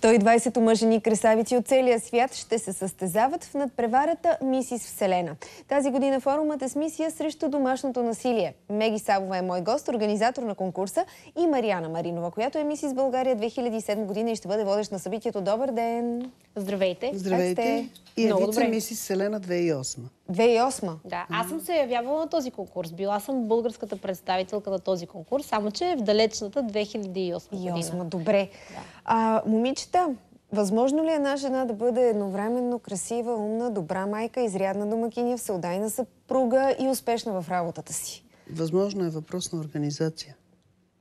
120 омъжени красавици от целия свят ще се състезават в надпреварата Мисис Вселена. Тази година форумът е с мисия срещу домашното насилие. Меги Савова е мой гост, организатор на конкурса и Мариана Маринова, която е Мисис България 2007 година и ще бъде водещ на събитието. Добър ден! Здравейте! Здравейте! И е вице Мисис Вселена 2008. 2008? Да, аз съм се явявала на този конкурс. Била съм българската представителка на този конкурс, само че в далечната 2008 година. Добре. Да. А, момичета, възможно ли е една жена да бъде едновременно красива, умна, добра майка, изрядна домакиня, всеодайна съпруга и успешна в работата си? Възможно е въпрос на организация.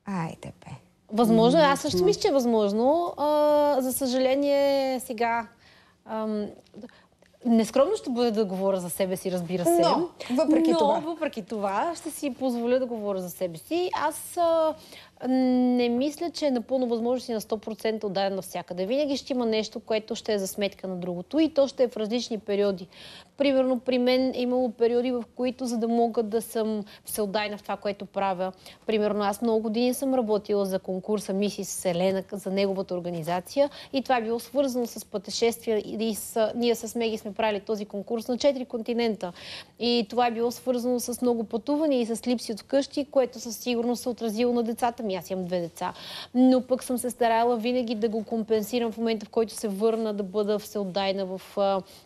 Айде бе. Възможно е. Аз също мисля, че е възможно. А, за съжаление, сега... Ам, Нескромно ще бъде да говоря за себе си, разбира се. Но, въпреки Но, това. въпреки това, ще си позволя да говоря за себе си. Аз а, не мисля, че е напълно възможно си на 100% отдаден навсякъде. Винаги ще има нещо, което ще е за сметка на другото и то ще е в различни периоди. Примерно при мен е имало периоди, в които за да мога да съм всеотдайна в това, което правя. Примерно аз много години съм работила за конкурса Мисис Селена за неговата организация и това е било свързано с пътешествия и с, ние с Меги сме правили този конкурс на четири континента. И това е било свързано с много пътувания и с липси от вкъщи, което със сигурност се отразило на децата ми. Аз имам две деца. Но пък съм се старала винаги да го компенсирам в момента, в който се върна да бъда всеотдайна в,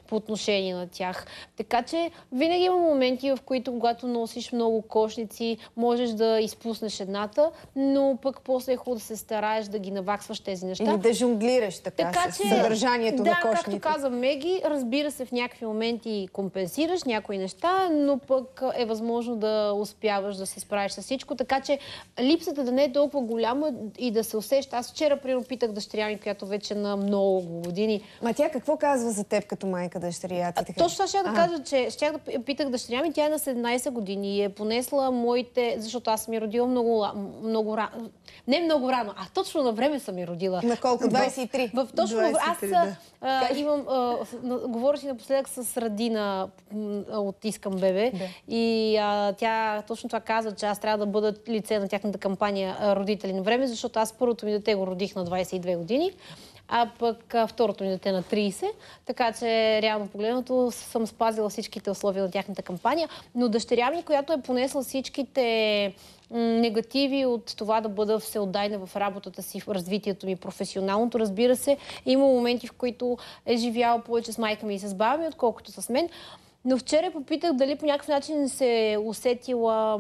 по отношение на тях. Така че винаги има моменти, в които когато носиш много кошници, можеш да изпуснеш едната, но пък после е хубаво да се стараеш да ги наваксваш тези неща. Или да жонглираш така, така с че, съдържанието да, на кошните. Да, както каза Меги, разбира се, в някакви моменти компенсираш някои неща, но пък е възможно да успяваш да се справиш с всичко. Така че липсата да не е толкова голяма и да се усеща. Аз вчера, примерно, питах дъщеря ми, която вече на много години. Ма тя какво казва за теб като майка дъщеря ти? Точно това ще да кажа, че щях да питах дъщеря ми, тя е на 17 години и е понесла моите, защото аз съм ми родила много, много рано. Не много рано, а точно на време съм ми родила. На колко? 23? В, в точно 23, аз да. а, имам, а, говоря си напоследък с Радина от Искам бебе да. и а, тя точно това каза, че аз трябва да бъда лице на тяхната кампания Родители на време, защото аз първото ми дете го родих на 22 години а пък второто ми дете на 30. Така че, реално погледнато, съм спазила всичките условия на тяхната кампания. Но дъщеря ми, която е понесла всичките негативи от това да бъда всеотдайна в работата си, в развитието ми, професионалното. Разбира се, има моменти, в които е живяла повече с майка ми и с баба ми, отколкото с мен. Но вчера попитах дали по някакъв начин се усетила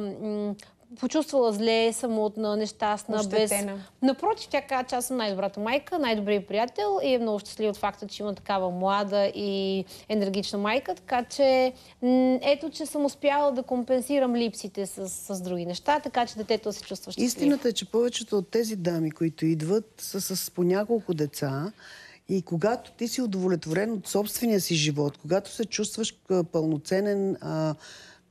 почувствала зле, самотна, нещастна, Ощетена. без... Напротив, тя каза, че аз съм най-добрата майка, най-добрият приятел и е много щастлива от факта, че има такава млада и енергична майка, така че ето, че съм успяла да компенсирам липсите с, с други неща, така че детето се чувства щастливо. Истината е, че повечето от тези дами, които идват, са с по няколко деца и когато ти си удовлетворен от собствения си живот, когато се чувстваш пълноценен а,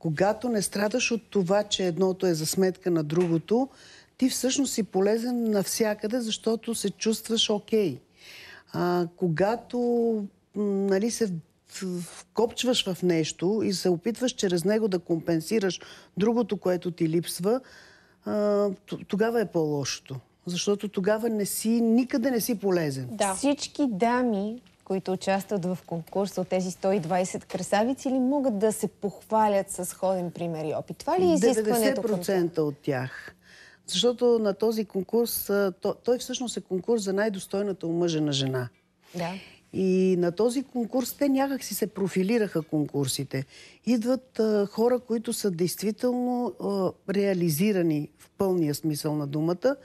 когато не страдаш от това, че едното е за сметка на другото, ти всъщност си полезен навсякъде, защото се чувстваш окей. Okay. когато нали, се вкопчваш в нещо и се опитваш чрез него да компенсираш другото, което ти липсва, а, тогава е по-лошото. Защото тогава не си, никъде не си полезен. Да. Всички дами, които участват в конкурса от тези 120 красавици или могат да се похвалят с ходен пример и опит? Това ли е изискването? 90% от тях. Защото на този конкурс, той всъщност е конкурс за най-достойната омъжена жена. Да. И на този конкурс те някак си се профилираха конкурсите. Идват а, хора, които са действително а, реализирани в пълния смисъл на думата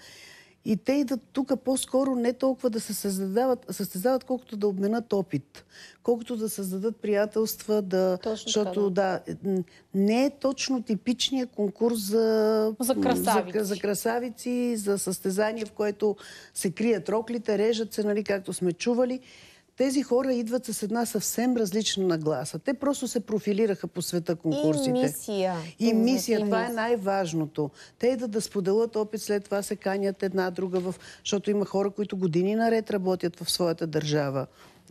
и те идват тук по-скоро не толкова да се създават, състезават, колкото да обменят опит. Колкото да създадат приятелства, да... Точно защото, да. да, не е точно типичния конкурс за... За красавици. За, за красавици, за състезание, в което се крият роклите, режат се, нали, както сме чували тези хора идват с една съвсем различна нагласа. Те просто се профилираха по света конкурсите. И мисия. И мисия. Това е най-важното. Те идват да споделят опит, след това се канят една друга, в... защото има хора, които години наред работят в своята държава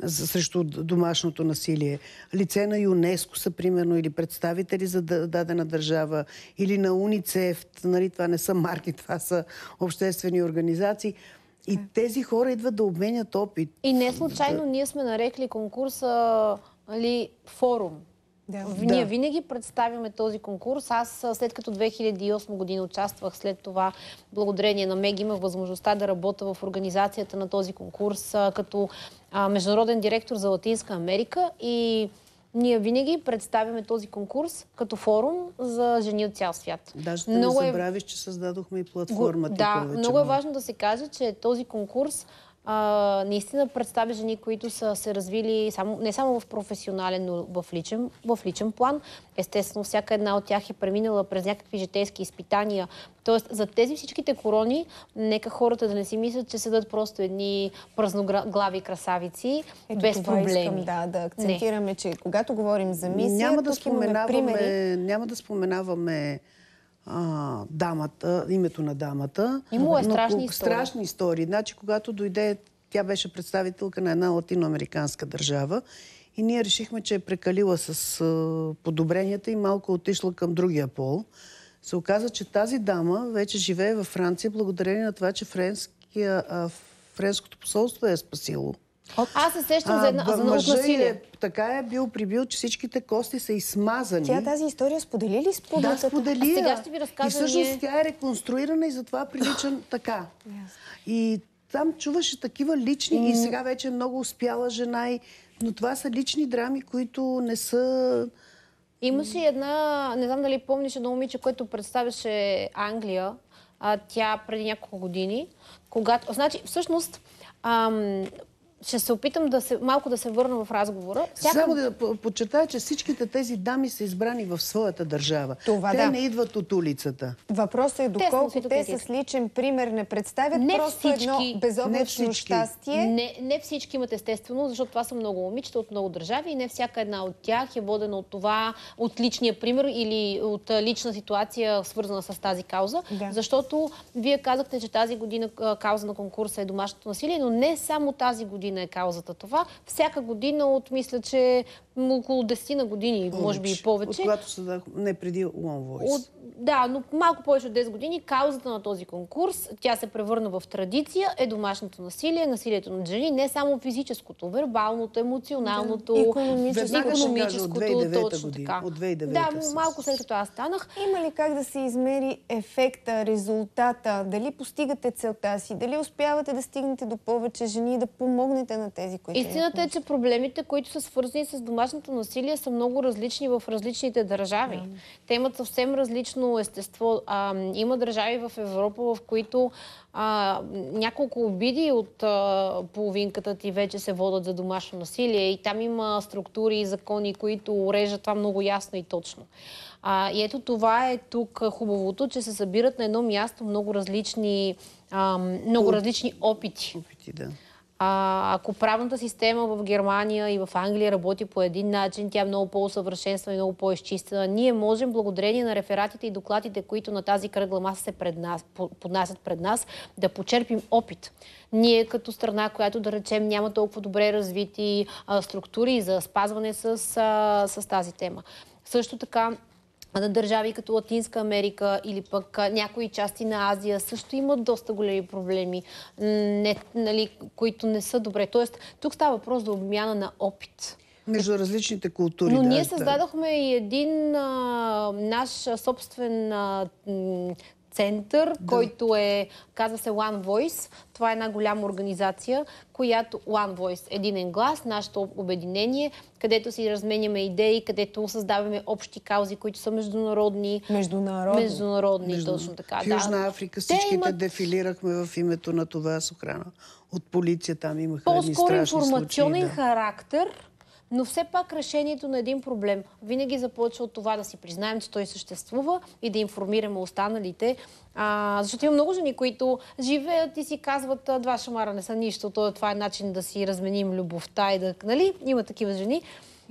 срещу домашното насилие. Лице на ЮНЕСКО са, примерно, или представители за дадена държава, или на УНИЦЕФ. Нали, това не са марки, това са обществени организации. И тези хора идват да обменят опит. И не случайно ние сме нарекли конкурса нали, форум. Да. Ние Да. винаги представяме този конкурс. Аз след като 2008 година участвах, след това благодарение на Меги имах възможността да работя в организацията на този конкурс като а, международен директор за Латинска Америка и ние винаги представяме този конкурс като форум за жени от цял свят. Даже да не забравиш, че създадохме и платформа. Го- ти Да, много е важно да се каже, че този конкурс а, наистина представя жени, които са се развили само, не само в професионален, но в личен, в личен план. Естествено, всяка една от тях е преминала през някакви житейски изпитания. Тоест, за тези всичките корони, нека хората да не си мислят, че седат просто едни празноглави красавици, Ето без това проблеми. искам да, да акцентираме, че когато говорим за мисия, няма да тук имаме примери. споменаваме, няма да споменаваме а, дамата, името на дамата. Имало е страшни истории. Страшни истории. Значи, когато дойде, тя беше представителка на една латиноамериканска държава и ние решихме, че е прекалила с а, подобренията и малко отишла към другия пол. Се оказа, че тази дама вече живее във Франция, благодарение на това, че френския, а, френското посолство е спасило. Аз се сещам за, една, за от мъжът насилие. е, така е бил прибил, че всичките кости са измазани. Тя тази история сподели ли с Да, публиката? сподели А сега ще ви разкажа И всъщност ние- тя е реконструирана и затова прилича така. И там чуваше такива лични, и сега вече е много успяла жена, и... но това са лични драми, които не са... Имаше една, не знам дали помниш едно момиче, което представяше Англия, а, тя преди няколко години, когато... Значи, всъщност, ам, ще се опитам да се, малко да се върна в разговора. Само да по- подчертая, че всичките тези дами са избрани в своята държава. Това Те да. не идват от улицата. Въпросът е Те доколко те етите. с личен пример не представят Не просто едно всички. Не безоблачно щастие. Не, не всички имат естествено, защото това са много момичета от много държави и не всяка една от тях е водена от това, от личния пример или от лична ситуация, свързана с тази кауза. Да. Защото вие казахте, че тази година кауза на конкурса е домашното насилие, но не само тази година е каузата това. Всяка година от, мисля, че около 10 на години, може би и От повече. когато създадох... Не, преди One Voice. От, да, но малко повече от 10 години каузата на този конкурс, тя се превърна в традиция, е домашното насилие, насилието над жени, не само физическото, вербалното, емоционалното, Да. От икономическото, 2009 точно година. така. От 2009 да, с- малко след като аз станах. Има ли как да се измери ефекта, резултата? Дали постигате целта си? Дали успявате да стигнете до повече жени да помогнете на тези, които... Истината е, че проблемите, които са свързани с домашното насилие, са много различни в различните държави. Те имат съвсем различно естество. А, има държави в Европа, в които а, няколко обиди от а, половинката ти вече се водят за домашно насилие и там има структури и закони, които уреждат това много ясно и точно. А, и ето това е тук хубавото, че се събират на едно място много различни, а, много различни опити. Опити, да. А, ако правната система в Германия и в Англия работи по един начин, тя е много по-усъвършенствана и много по-изчистена, ние можем, благодарение на рефератите и докладите, които на тази кръгла маса се пред нас, по- поднасят пред нас, да почерпим опит. Ние като страна, която да речем няма толкова добре развити а, структури за спазване с, а, с тази тема. Също така, на държави като Латинска Америка или пък някои части на Азия също имат доста големи проблеми, не, нали, които не са добре. Тоест, тук става въпрос за обмяна на опит. Между различните култури. Но да, ние да. създадохме и един а, наш собствен а, център, който е, казва се One Voice. Това е една голяма организация, която One Voice, единен глас, нашето обединение, където си разменяме идеи, където създаваме общи каузи, които са международни. Международни. Международни, Между- точно така. В Южна да. Африка Те всичките имат дефилирахме в името на това с охрана. От полиция там имаха по-скоро информационен случаи. Да. характер, но все пак решението на един проблем винаги започва от това да си признаем, че той съществува и да информираме останалите. А, защото има много жени, които живеят и си казват, «А, два шамара не са нищо, то, това е начин да си разменим любовта и да... Нали? Има такива жени.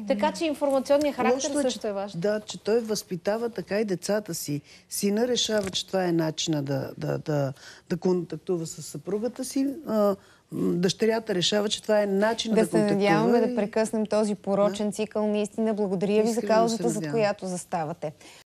Така че информационният характер Лошото също че, е важен. Да, че той възпитава така и децата си. Сина решава, че това е начина да, да, да, да контактува с съпругата си. А, дъщерята решава, че това е начин да, Да се надяваме и- да прекъснем този порочен цикъл. Наистина благодаря ви за Искрено каузата, за която заставате.